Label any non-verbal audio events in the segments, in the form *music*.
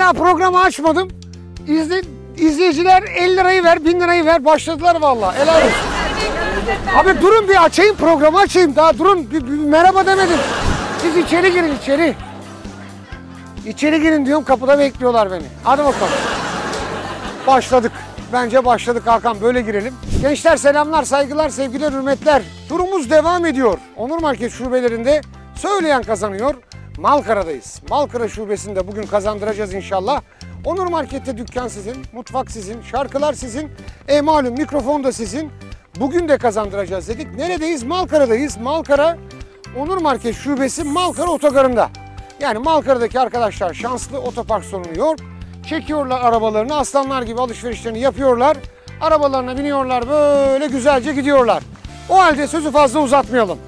Daha programı açmadım. İzle, izleyiciler 50 lirayı ver, 1000 lirayı ver. Başladılar vallahi. Helal. Abi durun bir açayım programı açayım. Daha durun. Bir, bir merhaba demedim. Siz içeri girin içeri. İçeri girin diyorum kapıda bekliyorlar beni. Hadi bakalım. Başladık. Bence başladık Hakan böyle girelim. Gençler selamlar, saygılar, sevgiler, hürmetler. Turumuz devam ediyor. Onur Market şubelerinde söyleyen kazanıyor. Malkara'dayız. Malkara şubesinde bugün kazandıracağız inşallah. Onur Market'te dükkan sizin, mutfak sizin, şarkılar sizin. E malum mikrofon da sizin. Bugün de kazandıracağız dedik. Neredeyiz? Malkara'dayız. Malkara Onur Market şubesi Malkara otogarında. Yani Malkara'daki arkadaşlar şanslı otopark sorunu. Çekiyorlar arabalarını aslanlar gibi alışverişlerini yapıyorlar. Arabalarına biniyorlar böyle güzelce gidiyorlar. O halde sözü fazla uzatmayalım.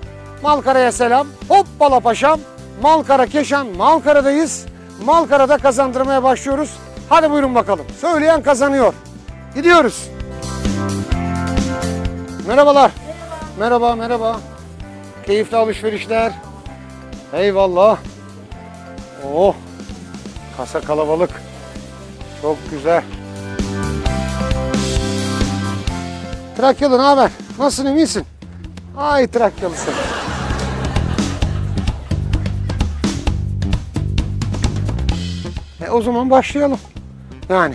Malkara'ya selam. Hoppala paşam. Malkara Keşan. Malkara'dayız. Malkara'da kazandırmaya başlıyoruz. Hadi buyurun bakalım. Söyleyen kazanıyor. Gidiyoruz. Merhabalar. Merhaba, merhaba. Keyifli alışverişler. Eyvallah. Oh. Kasa kalabalık. Çok güzel. Trakyalı ne haber? Nasılsın, iyi misin? Ay Trakyalısın. O zaman başlayalım. Yani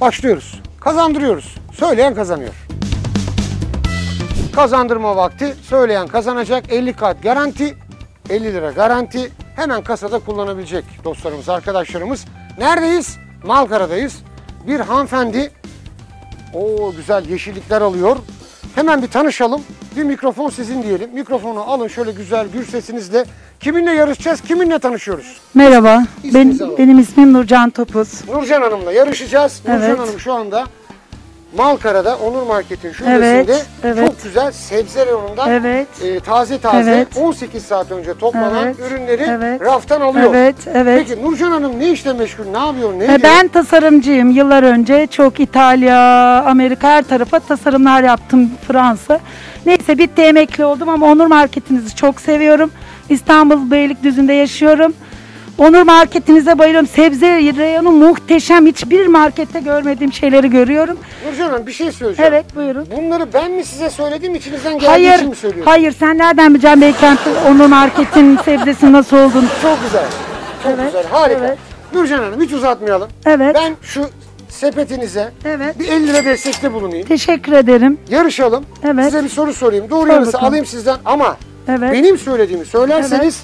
başlıyoruz. Kazandırıyoruz. Söyleyen kazanıyor. Kazandırma vakti. Söyleyen kazanacak. 50 kart garanti. 50 lira garanti. Hemen kasada kullanabilecek dostlarımız, arkadaşlarımız. Neredeyiz? Malkara'dayız. Bir hanımefendi o güzel yeşillikler alıyor. Hemen bir tanışalım. Bir mikrofon sizin diyelim. Mikrofonu alın şöyle güzel gür sesinizle. Kiminle yarışacağız, kiminle tanışıyoruz? Merhaba, İsminizi ben, alalım. benim ismim Nurcan Topuz. Nurcan Hanım'la yarışacağız. Nurcan Evet. Hanım şu anda Malkara'da Onur Market'in şubesinde Evet, evet. çok güzel sebze reyonundan Evet, e, taze taze Evet. 18 saat önce toplanan Evet, ürünleri evet. raftan alıyor. evet, evet. Peki Nurcan Hanım ne işle meşgul, ne yapıyor, ne E, ediyor? Ben tasarımcıyım. Yıllar önce çok İtalya, Amerika her tarafa tasarımlar yaptım Fransa. Neyse bitti emekli oldum ama Onur Marketinizi çok seviyorum. İstanbul Beylikdüzü'nde yaşıyorum. Onur Marketinize bayılıyorum. Sebze reyonu muhteşem. Hiçbir markette görmediğim şeyleri görüyorum. Nurcan Hanım bir şey söyleyeceğim. Evet buyurun. Bunları ben mi size söyledim, içinizden geldiği Hayır, için mi söylüyorsunuz? hayır sen nereden bileceksin Beykent Onur Market'in *laughs* sebzesi nasıl olduğunu? Çok güzel. Çok Evet, güzel. Harika. evet. Nurcan Hanım hiç uzatmayalım. Evet. Ben şu sepetinize Evet. bir 50 lira destekte bulunayım. Teşekkür ederim. Yarışalım. Evet. Size bir soru sorayım. Doğru Sor bakalım. alayım sizden ama Evet. benim söylediğimi söylerseniz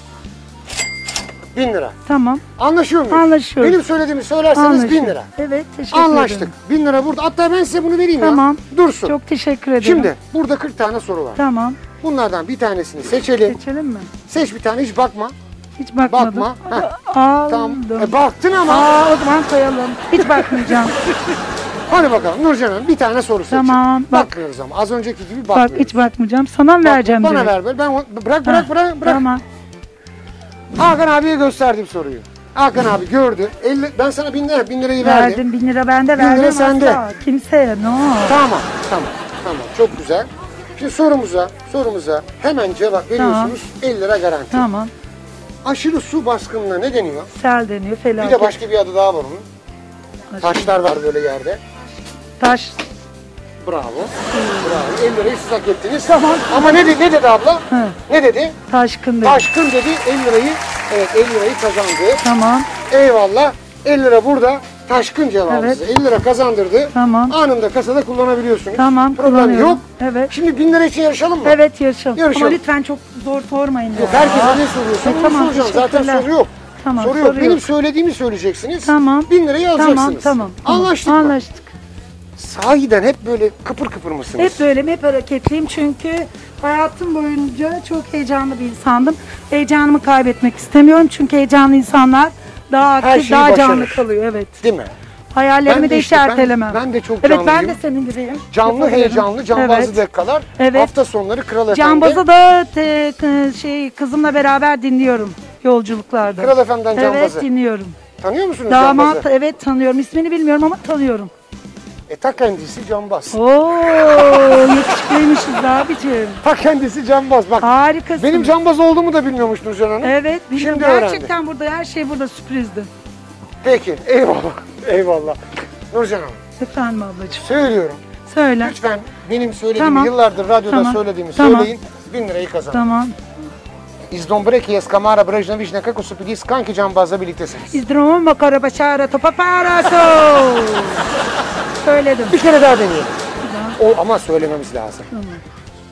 1000 lira. Tamam. Anlaşıyor muyuz? Anlaşıyoruz. Benim söylediğimi söylerseniz 1000 lira. Evet, teşekkür Anlaştık. ederim. 1000 lira burada. Hatta ben size bunu vereyim Tamam. ya. Dursun. Çok teşekkür ederim. Şimdi burada 40 tane soru var. Tamam. Bunlardan bir tanesini seçelim. Geçelim mi? Seç bir tane hiç bakma. Hiç bakmadım. Bakma. Heh. Aldım. Tamam. E, baktın ama. Aa, o zaman koyalım. Hiç bakmayacağım. *laughs* Hadi bakalım Nurcan Hanım bir tane soru seç. Tamam, bak. Bakmıyoruz ama az önceki gibi Bak bakmıyoruz. hiç bakmayacağım. Sana mı Bak, vereceğim Bana direkt? ver böyle. Ben o- bırak Ha, bırak bırak bırak. Tamam. Hakan abiye gösterdim soruyu. Hakan abi gördü. 50, ben sana 1000 lira, 1000 lirayı verdim. Verdim. Bin lira bende Bin lira verdim. sende. asla. Kimseye. No. Tamam, tamam, tamam. Çok güzel. Şimdi sorumuza, sorumuza hemen cevap veriyorsunuz. 50 lira garanti. Tamam. Aşırı su baskınına ne deniyor? Sel deniyor. Bir Felaket. de başka bir adı daha var onun. Taşlar var böyle yerde. Taş. Bravo. Bravo. 50 lirayı siz hak ettiniz. Tamam. Ama ne, de- ne dedi abla? Hı. Ne dedi? Taşkın dedi. Taşkın dedi 50 lirayı, evet 50 lirayı kazandı. Tamam. Eyvallah. 50 lira burada. Taşkın cevabı Evet. size. 50 lira kazandırdı. Tamam. Anında kasada kullanabiliyorsunuz. Tamam. Problem kullanıyorum. yok. Evet. Şimdi 1000 lira için yarışalım mı? Evet yaşam. Yarışalım. Ama lütfen çok zor sormayın ya. Yok herkese ne soruyorsa E, onu tamam, soracağım. Zaten teşekkürler. soru yok. Tamam, soru yok. soru Benim yok. söylediğimi söyleyeceksiniz. Tamam. 1000 lirayı alacaksınız. Tamam, tamam. tamam. Anlaştık mı? Anlaştık. Sahiden hep böyle kıpır kıpır mısınız? Hep böyle hep hareketliyim çünkü hayatım boyunca çok heyecanlı bir insandım. Heyecanımı kaybetmek istemiyorum çünkü heyecanlı insanlar daha aktif, şeyi daha başarır. canlı kalıyor. Evet. Değil mi? Hayallerimi Ben de de hiç işte, ben- ertelemem. ben de çok Evet ben canlıyım. de senin gibiyim. Canlı Yapabilirim. heyecanlı cambazlı Evet. dakikalar. Evet. Hafta sonları Kral Efendi. Cambazı da te- k- şey kızımla beraber dinliyorum yolculuklarda. Kral Efendi'den cambazı. Evet dinliyorum. Tanıyor musunuz Damat cambazı? evet tanıyorum. İsmini bilmiyorum ama tanıyorum. E ta kendisi cambaz. Oo yakışıklıymışız abicim. Ta kendisi cambaz bak. Harikasın. Benim cambaz olduğumu da bilmiyormuş Nurcan Hanım. Evet. Şimdi öğrendim. Gerçekten burada her şey burada sürprizdi. Peki eyvallah. Eyvallah. Nurcan Hanım. Efendim ablacığım. Söylüyorum. Söyle. Lütfen benim söylediğimi tamam. yıllardır radyoda tamam. söylediğimi tamam. söyleyin. Bin lirayı kazanın. Tamam. Iz Dombreki, iz Kamara, Brejna, Vişne, kako su pigi Skanki Cambaz'la birliktesiniz. İz Droma, Karabasara, Topaparaso. *laughs* Söyledim. Bir kere daha deneyelim. O, ama söylememiz lazım. Tamam.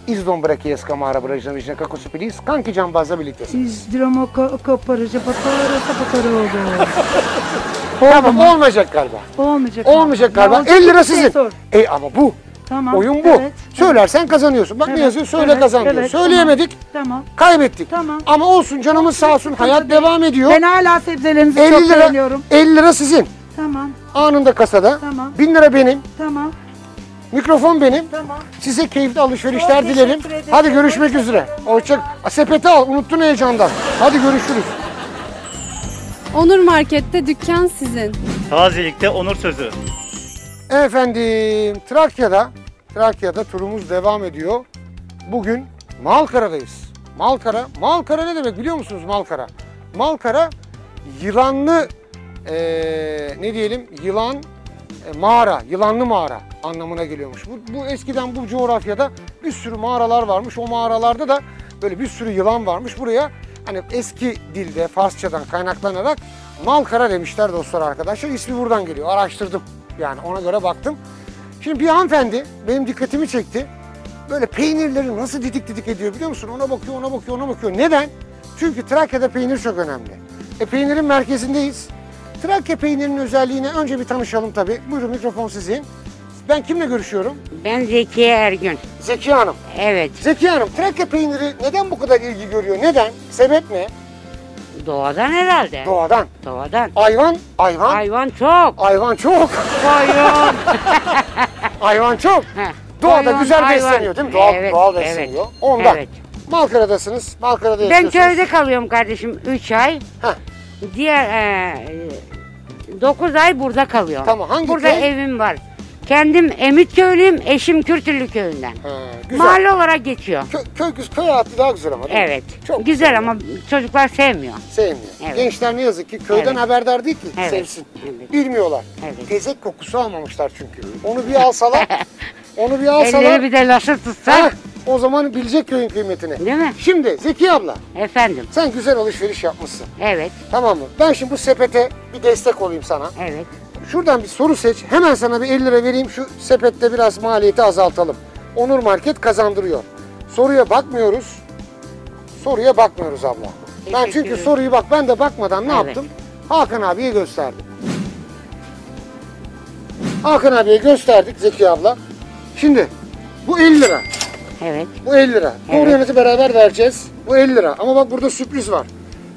İzdon brakiyes kamara brajnavijne kako su pilis, kanki cambazla birliktesiniz. İzdiramo kaparıca patara sapatara oldu. *laughs* Tamam olmayacak galiba. Olmayacak. Olmayacak galiba. Ya, 50 lira sizin. Sor. E ama bu. Tamam. Oyun bu. Evet, Söylersen evet. kazanıyorsun. Bak evet, ne yazıyor? Söyle evet, kazan. Evet, Söyleyemedik. Tamam. Kaybettik. Tamam. Ama olsun canımız sağ olsun. Hayat tamam. devam ediyor. Ben hala sebzelerinizi çok beğeniyorum. 50 lira sizin. Tamam. Anında kasada. Tamam. 1000 lira benim. Tamam. Mikrofon benim. Tamam. Size keyifli alışverişler Çok dilerim. ederim. Hadi görüşmek üzere. Hoşça Sepeti al. Unuttun heyecandan. Hadi görüşürüz. Onur Market'te dükkan sizin. Tazelikte onur sözü. Efendim Trakya'da Trakya'da turumuz devam ediyor. Bugün Malkara'dayız. Malkara, Malkara ne demek biliyor musunuz Malkara? Malkara yılanlı eee, ne diyelim yılan e, mağara, yılanlı mağara anlamına geliyormuş. Bu, bu eskiden bu coğrafyada bir sürü mağaralar varmış. O mağaralarda da böyle bir sürü yılan varmış. Buraya hani eski dilde Farsçadan kaynaklanarak Malkara demişler dostlar arkadaşlar. İsmi buradan geliyor. Araştırdım. Yani ona göre baktım. Şimdi bir hanımefendi benim dikkatimi çekti. Böyle peynirleri nasıl didik didik ediyor biliyor musun? Ona bakıyor, ona bakıyor, ona bakıyor. Neden? Çünkü Trakya'da peynir çok önemli. E peynirin merkezindeyiz. Trakya peynirinin özelliğine önce bir tanışalım tabii. Buyurun mikrofon sizin. Ben kimle görüşüyorum? Ben Zekiye Ergün. Zeki Hanım. Evet, Zeki Hanım, Trakya peyniri neden bu kadar ilgi görüyor? Neden? Sebep ne? doğadan herhalde. Doğadan. Doğadan. Hayvan, hayvan, Hayvan çok. hayvan çok. Koyun. *laughs* Hayvan çok. Heh, Doğada koyun, güzel hayvan. besleniyor değil mi? Doğal, Evet, doğal evet, besleniyor. Ondan. Evet. Malkara'dasınız. Malkara'da Ben yaşıyorsunuz. köyde kalıyorum kardeşim 3 ay. Heh. Diğer 9 ay burada kalıyorum. Tamam, hangi Burada köy? evim var. Kendim Emit köylüyüm, eşim Kürtüllü köyünden. Ha, güzel. Mahalle olarak geçiyor. Köy, köy, köy hayatı daha güzel ama değil mi? Evet. Çok güzel ama çocuklar sevmiyor. Sevmiyor. Evet. Gençler ne yazık ki köyden Evet. haberdar değil ki Evet. sevsin. Evet. Bilmiyorlar. Evet. Tezek kokusu almamışlar çünkü. Onu bir alsalar, *laughs* onu bir alsalar. Elleri bir de lasır tutsa. O zaman bilecek köyün kıymetini. Değil mi? Şimdi Zeki abla Efendim. sen güzel alışveriş yapmışsın. Evet. Tamam mı? Ben şimdi bu sepete bir destek olayım sana. Evet. Şuradan bir soru seç. Hemen sana bir 50 lira vereyim. Şu sepette biraz maliyeti azaltalım. Onur Market kazandırıyor. Soruya bakmıyoruz. Soruya bakmıyoruz abla. Ben Teşekkür çünkü ederim. soruyu bak ben de bakmadan ne Evet. yaptım? Hakan abiye gösterdim. Hakan abiye gösterdik Zeki abla. Şimdi bu 50 lira. Evet. Bu 50 lira. Doğru Evet. yanıtı beraber vereceğiz. Bu 50 lira. Ama bak burada sürpriz var.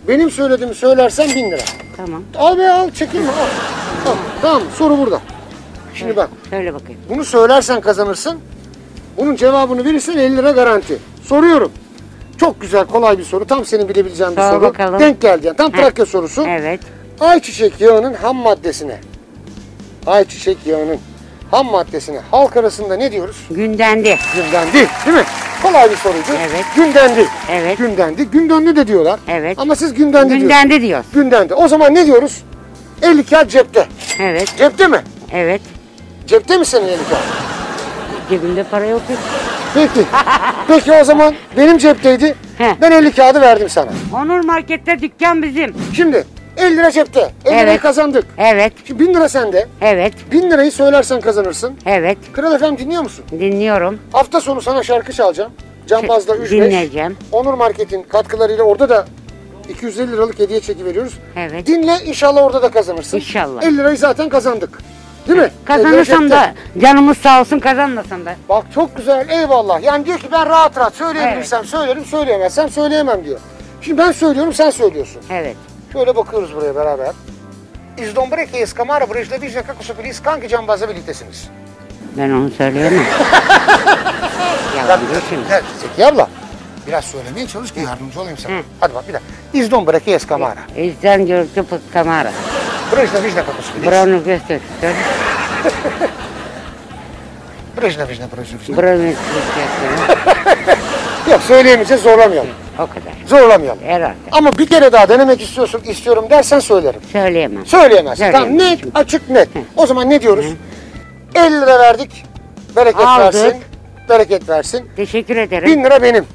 Benim söylediğimi söylersen 1000 lira. Tamam. Al be al çekinme al. Al, Tamam soru burada. Şimdi bak Söyle bakayım. bunu söylersen kazanırsın. Bunun cevabını verirsen 50 lira garanti. Soruyorum. Çok güzel kolay bir soru. Tam senin bilebileceğin bir Sor soru. bakalım. Denk geldi yani. Tam. Trakya sorusu. Evet. Ayçiçek yağının ham maddesine. Ayçiçek yağının ham maddesine halk arasında ne diyoruz? Gündendi. Gündendi değil mi? Kolay bir soruydu. Evet. Gündendi. Evet. Gündendi. Gündönlü de diyorlar. Evet. Ama siz gündendi diyorsunuz. Gündendi diyor. Gündendi. O zaman ne diyoruz? 50 kağıt cepte. Evet. Cepte mi? Evet. Cepte mi senin 50 kağıt? Cebimde para yok. ki. Peki. *laughs* Peki o zaman benim cepteydi. Heh. Ben 50 kağıdı verdim sana. Onur Market'te dükkan bizim. Şimdi 50 lira cepte. 50 lirayı Evet. kazandık. Evet. Şimdi 1000 lira sende. Evet. 1000 lirayı söylersen kazanırsın. Evet. Kral FM dinliyor musun? Dinliyorum. Hafta sonu sana şarkı çalacağım. Cambaz'da 3 Dinleyeceğim. Onur Market'in katkılarıyla orada da 250 liralık hediye çeki veriyoruz. Evet. Dinle inşallah orada da kazanırsın. İnşallah. 50 lirayı zaten kazandık. Değil mi? 50 lira Kazanırsam da canımız sağ olsun kazanmasam da. Bak çok güzel eyvallah. Yani diyor ki ben rahat rahat söyleyebilirsem söylerim söyleyemezsem söyleyemem diyor. Şimdi ben söylüyorum sen söylüyorsun. Evet. Şöyle bakıyoruz buraya beraber. Iz Dombreki iz Kamara Brejlevizne kako su bili kanki cambazla birliktesiniz. Ben onu söyleyemem. *laughs* Şimdi. Evet, Zeki abla. Biraz söylemeye çalış ki yardımcı olayım sana. Hı. Hadi bak bir daha. İz Dombreki iz Kamara. İzden gördü pıt kamera. Brejlevizne kako su bili. Buranı göster. Söyle. Brejlevizne Brejlevizne. Buranı göster. *laughs* Yok söyleyemeyeceğiz zorlamayalım. O kadar. Zorlamayalım. Herhalde. Ama bir kere daha denemek istiyorsun, istiyorum dersen söylerim. Söyleyemem. Söyleyemezsin. Söyleyemem. Tamam net, açık net. O zaman ne diyoruz? 50 lira verdik. Bereket Aldık. versin. Bereket versin. Teşekkür ederim. 1000 lira benim.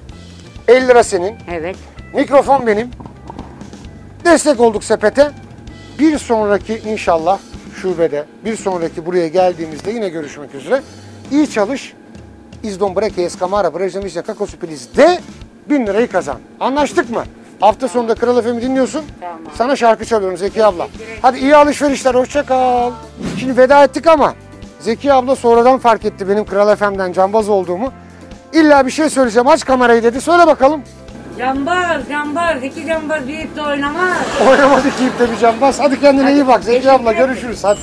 50 lira senin. Evet. Mikrofon benim. Destek olduk sepete. Bir sonraki inşallah şubede, bir sonraki buraya geldiğimizde yine görüşmek üzere. İyi çalış. İzdon breke eskamara brejdemişle kakosu de 1000 lirayı kazan. Anlaştık mı? Hafta sonunda Kral FM'i dinliyorsun. Sana şarkı çalıyorum Zeki abla. Hadi iyi alışverişler, hoşça kal. Şimdi veda ettik ama Zeki abla sonradan fark etti benim Kral FM'den cambaz olduğumu. İlla bir şey söyleyeceğim, aç kamerayı dedi. Söyle bakalım. Cambaz, cambaz. iki cambaz büyük de oynamaz. Oynamadı ki ipte bir cambaz. Hadi kendine iyi bak. Zeki abla görüşürüz hadi.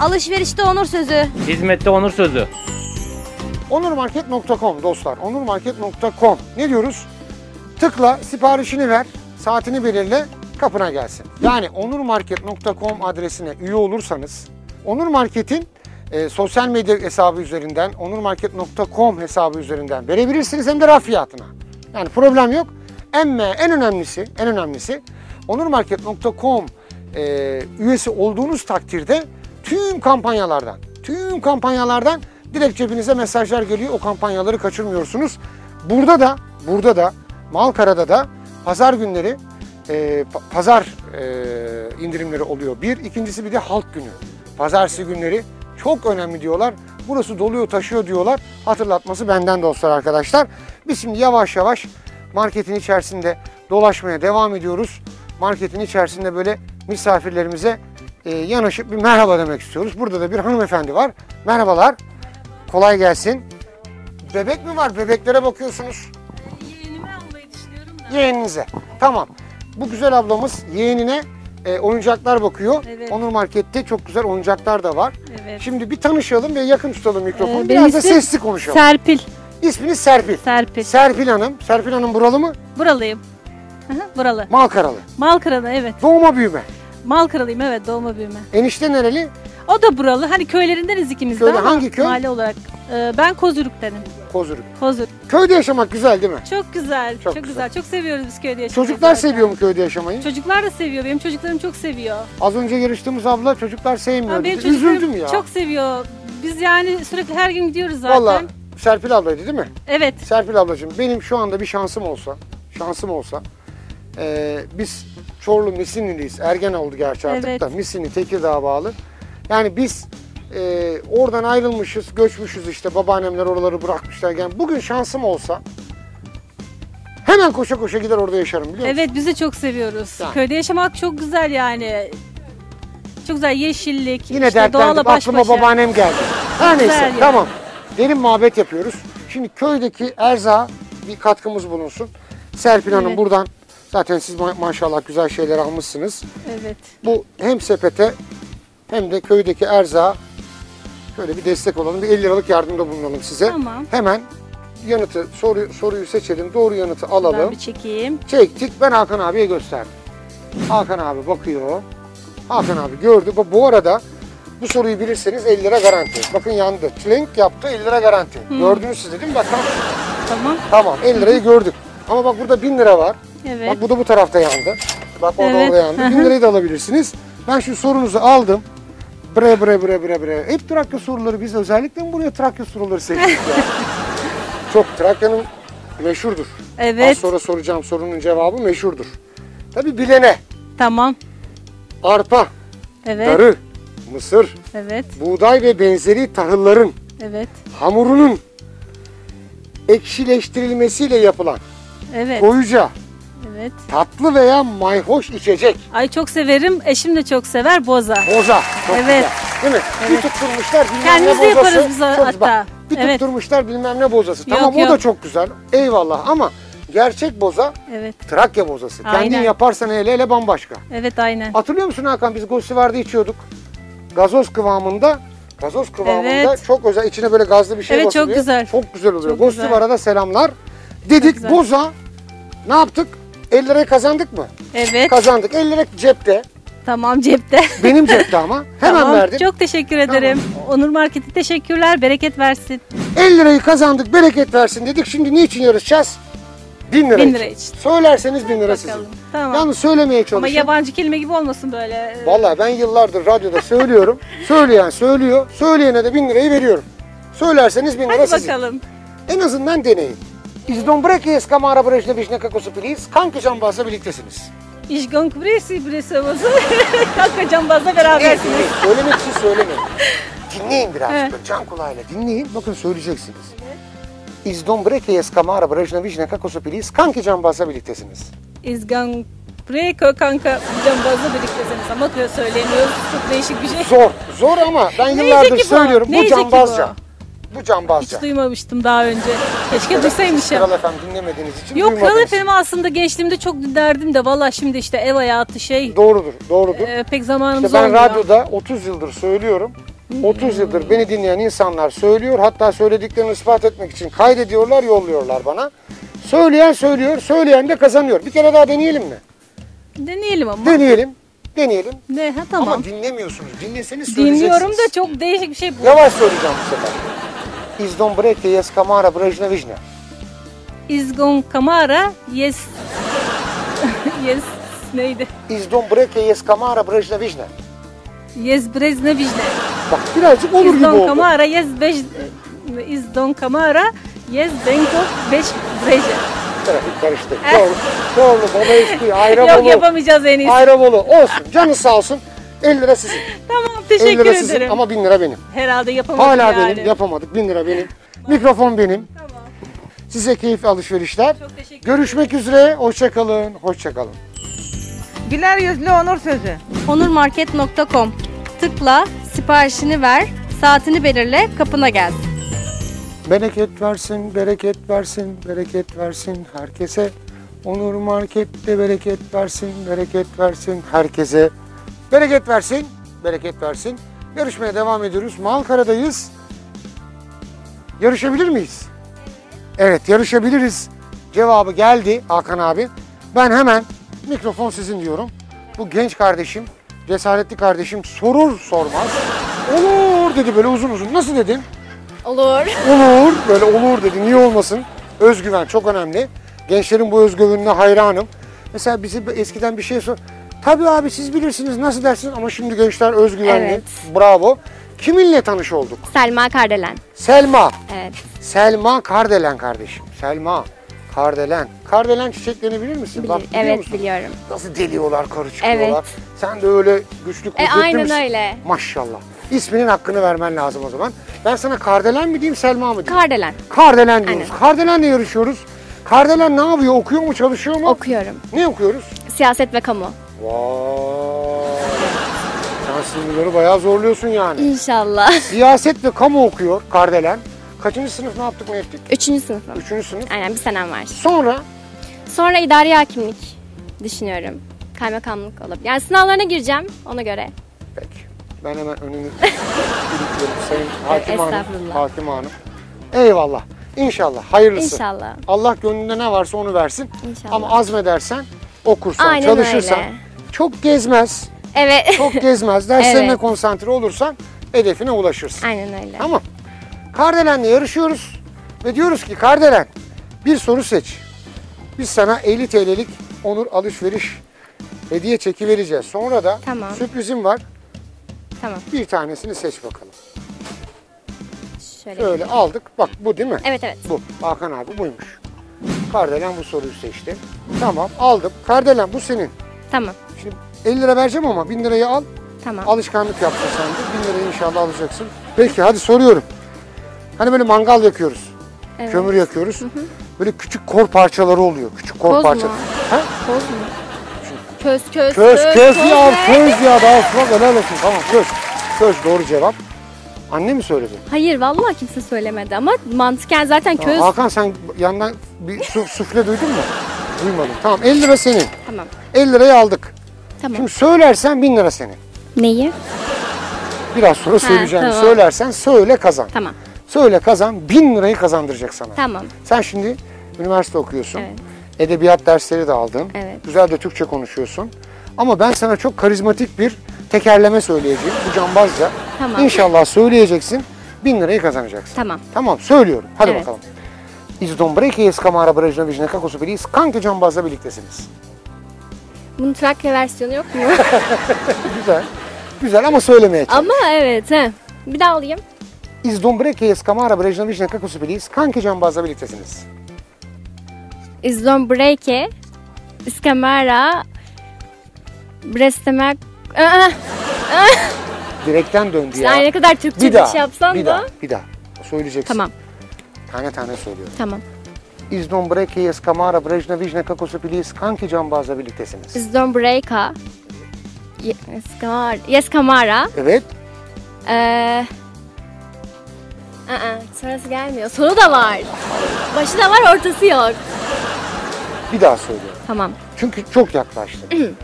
Alışverişte onur sözü. Hizmette onur sözü. Onurmarket.com dostlar. Onurmarket.com. Ne diyoruz? Tıkla, siparişini ver, saatini belirle, kapına gelsin. Yani onurmarket.com adresine üye olursanız, Onur Market'in e, sosyal medya hesabı üzerinden, onurmarket.com hesabı üzerinden verebilirsiniz hem de raf fiyatına. Yani problem yok. Ama en önemlisi, en önemlisi onurmarket.com e, üyesi olduğunuz takdirde tüm kampanyalardan, tüm kampanyalardan direkt cebinize mesajlar geliyor. O kampanyaları kaçırmıyorsunuz. Burada da, burada da, Malkara'da da pazar günleri e, pa- pazar e, indirimleri oluyor. Bir, ikincisi bir de halk günü. Pazartesi günleri çok önemli diyorlar. Burası doluyor taşıyor diyorlar. Hatırlatması benden dostlar arkadaşlar. Biz şimdi yavaş yavaş marketin içerisinde dolaşmaya devam ediyoruz. Marketin içerisinde böyle misafirlerimize e, yanaşıp bir merhaba demek istiyoruz. Burada da bir hanımefendi var. Merhabalar. Kolay gelsin. Bebek mi var? Bebeklere bakıyorsunuz. Yeğenimi almayı düşünüyorum da. Yeğeninize. Tamam. Bu güzel ablamız yeğenine e, oyuncaklar bakıyor. Evet. Onur Market'te çok güzel oyuncaklar da var. Evet. Şimdi bir tanışalım ve yakın tutalım mikrofonu. Ee, Biraz da sesli konuşalım. Serpil. İsminiz Serpil. Serpil. Serpil Hanım. Serpil Hanım buralı mı? Buralıyım. Hı hı, Buralı. Malkaralı. Malkaralı evet. Doğma büyüme. Malkaralıyım evet doğma büyüme. Enişte nereli? O da buralı. Hani köylerindeniz ikimiz de Köyde ama hangi köy? Mahalle olarak. Ee, ben Kozuruk'tanım. Kozuruk. Kozuruk. Köyde yaşamak güzel değil mi? Çok güzel. Çok Çok, güzel. güzel. Çok seviyoruz biz köyde yaşamayı. Çocuklar zaten. seviyor mu köyde yaşamayı? Çocuklar da seviyor. Benim çocuklarım çok seviyor. Az önce yarıştığımız abla çocuklar sevmiyor. Ama benim dedi. çocuklarım Üzüldüm ya. çok seviyor. Biz yani sürekli her gün gidiyoruz zaten. Valla Serpil ablaydı değil mi? Evet. Serpil ablacığım benim şu anda bir şansım olsa, şansım olsa eee, biz Çorlu Misinli'liyiz. Ergen oldu gerçi artık Evet. da Misinli Tekirdağ'a bağlı. Yani biz eee, oradan ayrılmışız, göçmüşüz işte babaannemler oraları bırakmışlar. Yani bugün şansım olsa hemen koşa koşa gider orada yaşarım biliyor musun? Evet biz de çok seviyoruz. Yani. Köyde yaşamak çok güzel yani. Çok güzel yeşillik, Yine işte doğalla dertlendim baş aklıma başa. babaannem geldi. Her neyse yani. tamam. Derin muhabbet yapıyoruz. Şimdi köydeki erzağa bir katkımız bulunsun. Serpil Hanım Evet. buradan zaten siz ma- maşallah güzel şeyler almışsınız. Evet. Bu hem sepete hem de köydeki erzağa şöyle bir destek olalım. Bir 50 liralık yardımda bulunalım size. Tamam. Hemen yanıtı soru, soruyu seçelim. Doğru yanıtı alalım. Ben bir çekeyim. Çektik. Ben Hakan abiye gösterdim. Hakan abi bakıyor. Hakan abi gördü. Bu- Bu arada bu soruyu bilirseniz 50 lira garanti. Bakın yandı. Trink yaptı 50 lira garanti. Gördünüz siz de değil mi? Bak tamam. Tamam. Tamam 50 lirayı gördük. Ama bak burada 1000 lira var. Evet. Bak bu da bu tarafta yandı. Bak orada Evet, orada yandı. hı 1000 hı. lirayı da alabilirsiniz. Ben şu sorunuzu aldım. Bre bre bre bre bre. Hep Trakya soruları biz özellikle mi buraya Trakya soruları seçtik ya? *laughs* Çok Trakya'nın meşhurdur. Az Evet. sonra soracağım sorunun cevabı meşhurdur. Tabi bilene Tamam. arpa, Evet. darı, mısır, Evet. buğday ve benzeri tahılların Evet. hamurunun ekşileştirilmesiyle yapılan Evet. koyuca, Evet. tatlı veya mayhoş içecek. Ay çok severim. Eşim de çok sever boza. Boza. Çok Evet. güzel. Değil mi? Bir tutturmuşlar bilmem Kendimiz ne bozası. yaparız biz Çok hatta. Bak, Bir Evet. tutturmuşlar bilmem ne bozası. Yok, tamam o da yok. çok güzel. Eyvallah ama gerçek boza Evet. Trakya bozası. Kendin Aynen. yaparsan hele hele bambaşka. Evet aynen. Hatırlıyor musun Hakan biz Gostivar'da içiyorduk. Gazoz kıvamında. Gazoz kıvamında Evet. çok özel. içine böyle gazlı bir şey Evet, çok basılıyor. güzel. Çok güzel oluyor. Çok Gostivar'a da selamlar. Dedik boza. Ne yaptık? 50 lirayı kazandık mı? Evet. Kazandık. 50 lira cepte. Tamam cepte. Benim cepte ama. *laughs* Hemen Tamam, verdim. Çok teşekkür ederim. Onur Market'e teşekkürler. Bereket versin. 50 lirayı kazandık. Bereket versin dedik. Şimdi niçin yarışacağız? Bin lira, Bin için. lira için. Söylerseniz bin lira sizin. Tamam. Yalnız söylemeye Ama çalışın. yabancı kelime gibi olmasın böyle. Vallahi ben yıllardır radyoda söylüyorum. Söyleyen söylüyor. Söyleyene de bin lirayı veriyorum. Söylerseniz bin lira Hadi sizin. bakalım. En azından deneyin. İz Dombreki Eskamara Brejne Vişne Kakosu Piliz. Kanki Cambaz'la birliktesiniz. İşgon kubresi burası *laughs* olsun. Kanka cambazla berabersiniz. Söylemek için söylemeyin. *laughs* Dinleyin biraz. Evet. Can kulağıyla dinleyin. Bakın söyleyeceksiniz. İz Dombreki Eskamara Brejne Vişne Kakosu Piliz. Kanki Cambaz'la birliktesiniz. İzgan Breko kanka cambazla birliktesiniz ama böyle söyleyemiyoruz. Çok değişik bir şey. Zor. Zor ama ben yıllardır söylüyorum. Neyse bu? cambazca. Bu Hiç cambazca. duymamıştım daha önce. Keşke Kral duysaymışım. FM dinlemediğiniz için Yok Kral duymadınız. FM aslında gençliğimde çok dinlerdim de valla şimdi işte ev hayatı şey Doğrudur, doğrudur. e, pek zamanımız İşte ben olmuyor. radyoda 30 yıldır söylüyorum. 30 yıldır beni dinleyen insanlar söylüyor. Hatta söylediklerini ispat etmek için kaydediyorlar, yolluyorlar bana. Söyleyen söylüyor, söyleyen de kazanıyor. Bir kere daha deneyelim mi? Deneyelim ama. Deneyelim, deneyelim. Ne ha tamam. Ama dinlemiyorsunuz. Dinleseniz söyleyeceksiniz. Dinliyorum da çok değişik bir şey bu. Yavaş söyleyeceğim bu sefer. İz dombreke jes kamara brejne vijne. İzgon Kamara yes *laughs* yes neydi? İz dombreke jes kamara brejne vijne. Yes Brezne Vijne. Bak birazcık olur gibi İzdon oldu. Kamara yes beş İzdon Kamara yes Benko beş Breje. Trafik karıştı. Doğru, doğru. Bana eski. Yok Ayraboğlu. yapamayacağız en iyisi. Ayraboğlu. Olsun. Canı sağ olsun. 50 lira sizin. Tamam 50 teşekkür lira sizin ederim. ama 1000 lira benim. Herhalde yapamadım Hala yani. benim. Yapamadık. 1000 lira benim. Mikrofon benim. Tamam. Size keyifli alışverişler. Çok teşekkür Görüşmek üzere. Hoşçakalın. Hoşçakalın. Güler yüzlü onur sözü. onurmarket.com Tıkla, siparişini ver, saatini belirle, kapına gelsin. Bereket versin, bereket versin, bereket versin herkese. Onur Market'te bereket versin, bereket versin herkese. Bereket versin, bereket versin. Yarışmaya devam ediyoruz. Malkara'dayız. Yarışabilir miyiz? Evet, yarışabiliriz. Cevabı geldi Hakan abi. Ben hemen mikrofon sizin diyorum. Bu genç kardeşim, cesaretli kardeşim sorur sormaz. Olur dedi böyle uzun uzun. Nasıl dedin? Olur. Olur, böyle olur dedi. Niye olmasın? Özgüven çok önemli. Gençlerin bu özgüvenine hayranım. Mesela bizi eskiden bir şey sor. Tabii abi siz bilirsiniz nasıl dersiniz ama şimdi gençler özgüvenli. Evet. Bravo. Kiminle tanış olduk? Selma Kardelen. Selma. Evet. Selma Kardelen kardeşim. Selma. Kardelen. Kardelen çiçeklerini bilir misin? Bilir- Bak, biliyor evet musun? biliyorum. Nasıl deliyorlar, karı çıkıyorlar. Evet. Sen de öyle güçlü E kuvvetli aynen misin? öyle. Maşallah. İsminin hakkını vermen lazım o zaman. Ben sana Kardelen mi diyeyim, Selma mı diyeyim? Kardelen. Kardelen diyoruz. Aynen. Kardelen'le yarışıyoruz. Kardelen ne yapıyor? Okuyor mu, çalışıyor mu? Okuyorum. ne okuyoruz? Siyaset ve kamu. Vay. Sen sınırları bayağı zorluyorsun yani. İnşallah. Siyaset ve kamu okuyor Kardelen. Kaçıncı sınıf ne yaptık ne ettik? Üçüncü sınıfım. Üçüncü sınıf. Aynen bir senem var. Sonra Sonra idari hakimlik düşünüyorum. Kaymakamlık olabilir. Yani sınavlarına gireceğim ona göre. peki. Ben hemen önünü ilikliyorum *laughs* Sayın Hakim Hanım. Estağfurullah. Hakim Hanım. Eyvallah. İnşallah. Hayırlısı. İnşallah. Allah gönlünde ne varsa onu versin. İnşallah. Ama azmedersen, okursan, Aynen çalışırsan, öyle. Çok gezmez, Evet. çok gezmez, *laughs* derslerine Evet. konsantre olursan hedefine ulaşırsın. Aynen öyle. Tamam. Kardelen'le yarışıyoruz ve diyoruz ki Kardelen bir soru seç. Biz sana 50 TL'lik onur alışveriş hediye çeki vereceğiz. Sonra da Tamam. sürprizim var. Tamam. Bir tanesini seç bakalım. Şöyle. Şöyle aldık. Bak bu değil mi? Evet evet. Bu. Hakan abi buymuş. Kardelen bu soruyu seçti. Tamam aldım. Kardelen bu senin. Tamam. Şimdi 50 lira vereceğim ama 1000 lirayı al. Tamam. Alışkanlık yaptın sen de. 1000 lirayı inşallah alacaksın. Peki hadi soruyorum. Hani böyle mangal yakıyoruz. Evet. Kömür yakıyoruz. Böyle küçük kor parçaları oluyor. Küçük kor Koz parçaları. mu? Ha? Koz mu? Köz köz Köz, köz ya, ne? köz ya. Daha bak helal olsun. Tamam köz. Köz doğru cevap. Anne mi söyledi? Hayır vallahi kimse söylemedi ama mantıken zaten köz. Hakan sen yandan bir su, sufle duydun mu? Duymadım. Tamam 50 lira senin. Tamam. 50 lirayı aldık. Tamam. Şimdi söylersen 1000 lira senin. Neyi? Biraz sonra söyleyeceğim. tamam. Söylersen söyle kazan. Tamam. Söyle kazan 1000 lirayı kazandıracak sana. Tamam. Sen şimdi üniversite okuyorsun. Evet. Edebiyat dersleri de aldın. Evet. Güzel de Türkçe konuşuyorsun. Ama ben sana çok karizmatik bir tekerleme söyleyeceğim. Bu cambazca. Tamam. İnşallah söyleyeceksin. 1000 lirayı kazanacaksın. Tamam. Tamam söylüyorum. Hadi Evet. bakalım. Iz Dombreki'ye Skamara Barajı'na Vijne Kakos'u Bili Skanki Cambaz'la birliktesiniz. Bunun Trakya versiyonu yok mu? *laughs* Güzel. Güzel ama söylemeye çalış. Ama evet. He. Bir daha alayım. Iz Dombreki'ye Skamara Barajı'na Vijne Kakos'u Bili Skanki Cambaz'la birliktesiniz. İzdon Breke, İskamara, Brestemek... Direkten döndü ya. Sen ne kadar Türkçe bir bir daha, şey yapsan bir da. daha, bir daha. Söyleyeceksin. Tamam, Tane tane söylüyorum. tamam. Iz Dombreki'ye Skamara Barajı'na Vijne Kakos'u Bili Skanki Cambaz'la birliktesiniz. İzdon Breka, İskamara, Yeskamara, Evet. Ee, aa, sonrası gelmiyor. Sonu da var. Başı da var, ortası yok. Bir daha söylüyorum. Tamam. Çünkü çok yaklaştın.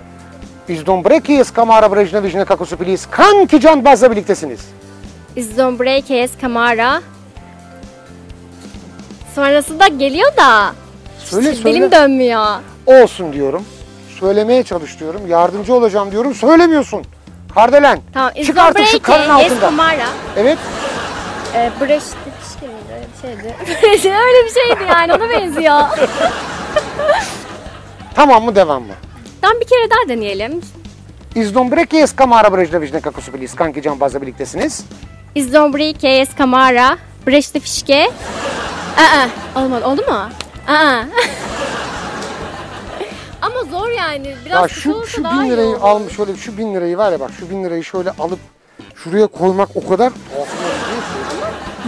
Iz Dombreki'ye Skamara Barajı'na Vijne Kakos'u Bili Skanki Cambaz'la birliktesiniz. İzdon Breke, Yeskamara. Sonrası da geliyor da. Söyle Dilim söyle. dönmüyor. Olsun diyorum. Söylemeye çalış diyorum. Yardımcı olacağım diyorum. Söylemiyorsun. Kardelen. Tamam. Çık artık şu karın. Yeskamara. Evet. Ee, Breşti pişkin miydi? Öyle bir şeydi. *laughs* Öyle bir şeydi yani. Ona benziyor. *laughs* Tamam mı devam mı? Tamam bir kere daha deneyelim. Iz Dombreki'ye Skamara Barajı'na Vijne Kakos'u Bili Skanki Cambaz'la birliktesiniz. İzdon Breke, Yeskamara, Breşti Fişke. Aa, olmadı. Oldu mu? Aa. *laughs* Ama zor yani. Biraz Ya şu, şu bin lirayı almış şöyle şu bin lirayı var ya bak şu bin lirayı şöyle alıp şuraya koymak o kadar.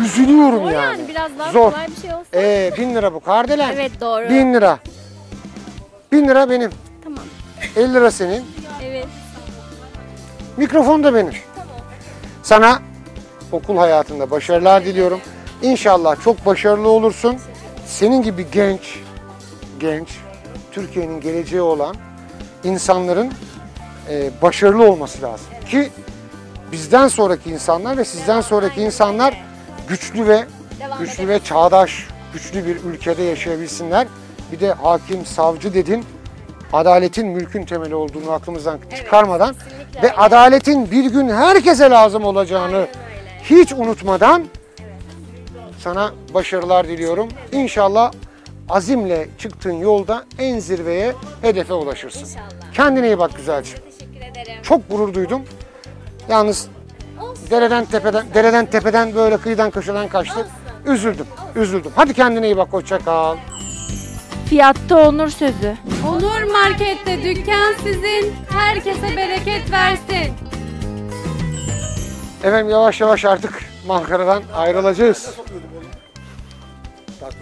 Üzülüyorum Zor yani. yani. biraz daha Zor. kolay bir şey olsa. Ee, bin lira bu Kardelen. Evet doğru. Bin lira. Bin lira benim. Tamam. 50 lira senin. Evet. Mikrofon da benim. Sana okul hayatında başarılar diliyorum. İnşallah çok başarılı olursun. Senin gibi genç, genç, Türkiye'nin geleceği olan insanların e, başarılı olması lazım. Ki bizden sonraki insanlar ve sizden sonraki insanlar güçlü ve güçlü ve çağdaş, güçlü bir ülkede yaşayabilsinler. Bir de hakim, savcı dedin, adaletin mülkün temeli olduğunu aklımızdan çıkarmadan ve adaletin bir gün herkese lazım olacağını hiç unutmadan sana başarılar diliyorum. İnşallah azimle çıktığın yolda en zirveye, hedefe ulaşırsın. İnşallah. Kendine iyi bak güzelciğim. Teşekkür ederim. Çok gurur duydum. Yalnız dereden tepeden dereden tepeden böyle kıyıdan köşeden kaçtı. Üzüldüm. Üzüldüm. Hadi kendine iyi bak. Hoşça kal. Fiyatta onur sözü. Onur Market'te dükkan sizin. Herkese bereket versin. Efendim yavaş yavaş artık Ankara'dan ayrılacağız.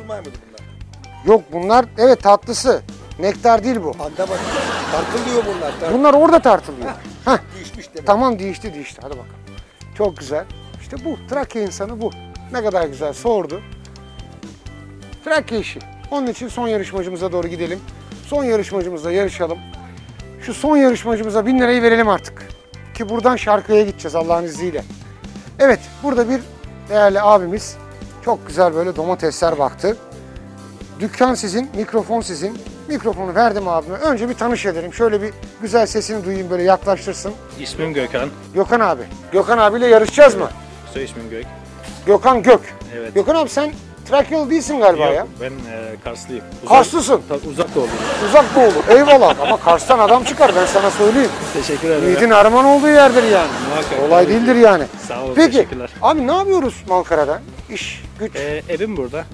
Tartılmay mıydı bunlar? Yok bunlar evet tatlısı. Nektar değil bu. Anlamadım. Tartılıyor bunlar. Tart Bunlar orada tartılıyor. Heh, değişmiş demek. tamam değişti değişti. Hadi bakalım. Çok güzel. İşte bu. Trakya insanı bu. Ne kadar güzel sordu. Trakya işi. Onun için son yarışmacımıza doğru gidelim. Son yarışmacımızla yarışalım. Şu son yarışmacımıza bin lirayı verelim artık. Ki buradan şarkıya gideceğiz Allah'ın izniyle. Evet burada bir değerli abimiz çok güzel böyle domatesler baktı. Dükkan sizin, mikrofon sizin. Mikrofonu verdim abime. Önce bir tanış edelim. Şöyle bir güzel sesini duyayım böyle yaklaştırsın. İsmim Gökhan. Gökhan abi. Gökhan abiyle yarışacağız mı? Soy ismim Gök. Gökhan Gök. Evet. Gökhan abi sen Trakyalı değilsin galiba Yok, ya. ben e, Karslıyım. Uzak, Karslısın. Tabii uzak doğuluyum. Uzak doğulu. Eyvallah ama Kars'tan adam çıkar ben sana söyleyeyim. Teşekkür ederim. Yiğidin arman olduğu yerdir yani. Muhakkak, Olay değildir yani. Sağ olun, Peki teşekkürler. abi ne yapıyoruz Malkara'da? İş, güç. E, evim burada.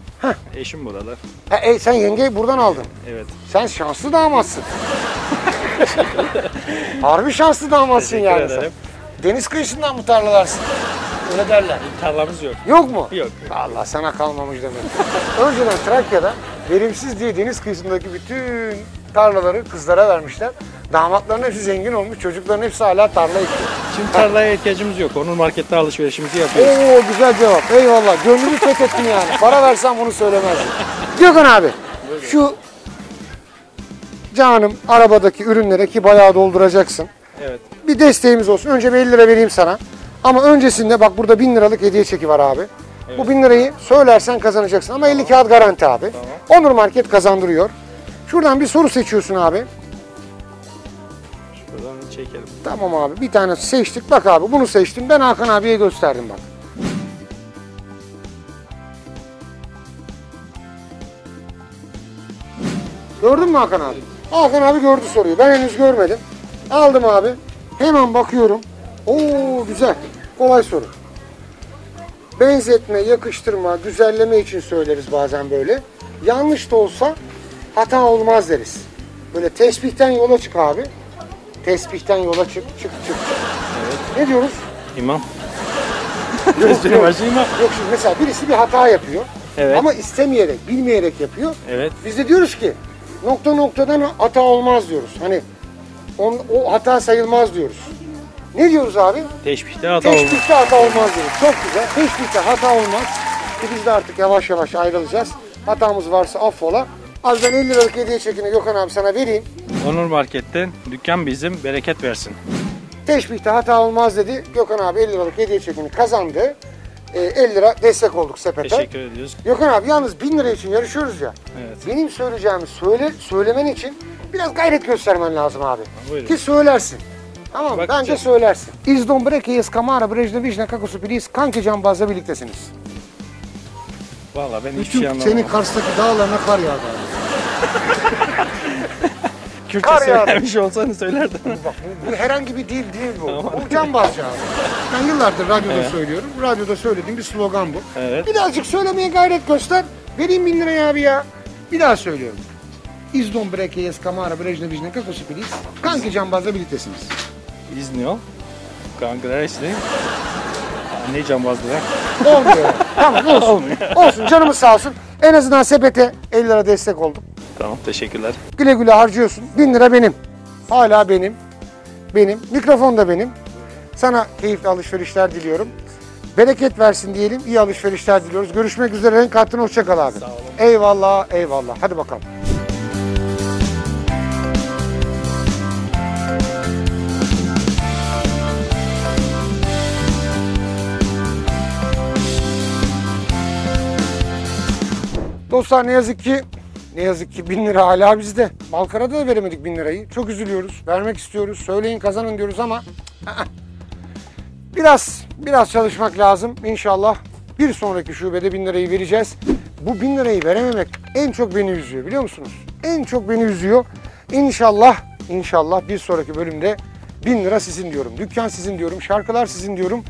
Eşim burada. Ha, e, sen yengeyi buradan aldın. Evet. Sen şanslı damatsın. *laughs* Harbi şanslı damatsın Teşekkür yani ederim. sen. Deniz kıyısından mı tarlalarsın? Öyle derler. Tarlamız yok. Yok mu? Yok. Allah sana kalmamış demek. Önceden Trakya'da verimsiz diye deniz kıyısındaki bütün tarlaları kızlara vermişler. Damatların hepsi zengin olmuş, çocukların hepsi hala tarla ekiyor. Şimdi tarlaya ihtiyacımız yok. Onur markette alışverişimizi yapıyoruz. Oo güzel cevap. Eyvallah. Gönlümü fethettin yani. Para versem bunu söylemezdim. Gökhan abi, şu canım arabadaki ürünlere ki bayağı dolduracaksın. Evet. Bir desteğimiz olsun. Önce bir 50 lira vereyim sana. Ama öncesinde bak burada 1000 liralık hediye çeki var abi. Bu 1000 lirayı söylersen kazanacaksın. Ama 50 kağıt garanti abi. Onur Market kazandırıyor. Şuradan bir soru seçiyorsun abi. Buradan çekelim. Tamam abi bir tane seçtik. Bak abi bunu seçtim. Ben Hakan abiye gösterdim bak. Gördün mü Hakan abi? Hakan abi gördü soruyu. Ben henüz görmedim. Aldım abi. Hemen bakıyorum. Oo güzel. Kolay soru. Benzetme, yakıştırma, güzelleme için söyleriz bazen böyle. Yanlış da olsa hata olmaz deriz. Böyle tesbihten yola çık abi. Tesbihten yola çık, çık, çık. Ne diyoruz? İmam. *laughs* Yok. başı imam. Yok şimdi mesela birisi bir hata yapıyor. Evet. Ama istemeyerek, bilmeyerek yapıyor. Evet. Biz de diyoruz ki nokta noktadan hata olmaz diyoruz. Hani on, o hata sayılmaz diyoruz. Ne diyoruz abi? Teşbihte hata olmaz. Teşbihte hata olmaz diyoruz. Çok güzel. Teşbihte hata olmaz. Ki biz de artık yavaş yavaş ayrılacağız. Hatamız varsa affola. Az ben 50 liralık hediye çekini Gökhan abi sana vereyim. Onur Market'ten dükkan bizim bereket versin. Teşbihte hata olmaz dedi. Gökhan abi 50 liralık hediye çekini kazandı. Ee, 50 lira destek olduk sepete. Teşekkür ediyoruz. Gökhan abi yalnız 1000 lira için yarışıyoruz ya. Evet. Benim söyleyeceğimi söyle, söylemen için biraz gayret göstermen lazım abi. Buyurun. Ki söylersin. Tamam? Bakacağım. Bence söylersin. İzdon Brekeyiz, Kamara, Brejne, Vijne, Kakosu, Bilis, Kanki Cambaz'la birliktesiniz. Valla ben hiçbir Bütün şey anlamadım. senin Kars'taki dağlarına kar yağdı abi. *laughs* Kürtçe Kar yağdı. söylemiş olsanız söylerdin. Bak bu, bu herhangi bir dil değil bu. Bu cambazca abi. Ben yıllardır radyoda söylüyorum. Radyoda söylediğim bir slogan bu. Evet. Birazcık söylemeye gayret göster. Vereyim bin liraya abi ya. Bir daha söylüyorum. İzdon Brekeyiz, Kamara, Brejne, Vijne, Kakosu, Bilis, Kanki Cambaz'la birliktesiniz. İzni ol. Kongresli. Ne cambazdı lan? Olmuyor. tamam *laughs* olsun. Olmuyor. olsun canımız sağ olsun. En azından sepete 50 lira destek olduk. Tamam teşekkürler. Güle güle harcıyorsun. 1000 lira benim. Hala benim. Benim. Mikrofon da benim. Sana keyifli alışverişler diliyorum. Bereket versin diyelim. İyi alışverişler diliyoruz. Görüşmek üzere. Renk hattına hoşça kal abi. Eyvallah, eyvallah. Hadi bakalım. Dostlar ne yazık ki ne yazık ki 1000 lira hala bizde. Malkara'da da veremedik 1000 lirayı. Çok üzülüyoruz. Vermek istiyoruz. Söyleyin kazanın diyoruz ama *laughs* biraz biraz çalışmak lazım. İnşallah bir sonraki şubede 1000 lirayı vereceğiz. Bu 1000 lirayı verememek en çok beni üzüyor biliyor musunuz? En çok beni üzüyor. İnşallah inşallah bir sonraki bölümde 1000 lira sizin diyorum. Dükkan sizin diyorum. Şarkılar sizin diyorum.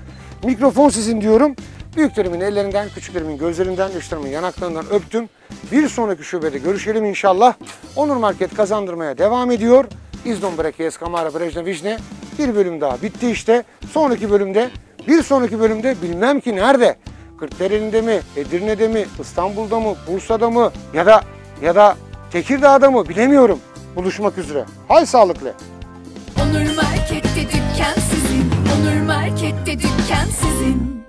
Mikrofon sizin diyorum. Büyüklerimin ellerinden, küçüklerimin gözlerinden, yaşlarımın yanaklarından öptüm. Bir sonraki şubede görüşelim inşallah. Onur Market kazandırmaya devam ediyor. İzdon Brekeyes Kamara Brejne Vijne. Bir bölüm daha bitti işte. Sonraki bölümde, bir sonraki bölümde bilmem ki nerede? Kırklareli'nde mi, Edirne'de mi, İstanbul'da mı, Bursa'da mı ya da ya da Tekirdağ'da mı bilemiyorum. Buluşmak üzere. Hay sağlıklı. Onur Market'te dükkan sizin. Onur Market'te dükkan sizin.